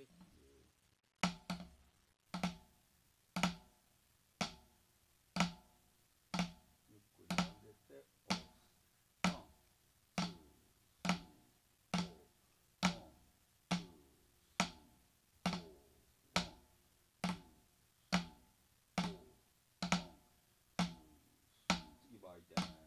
いっていうゆっくバーいて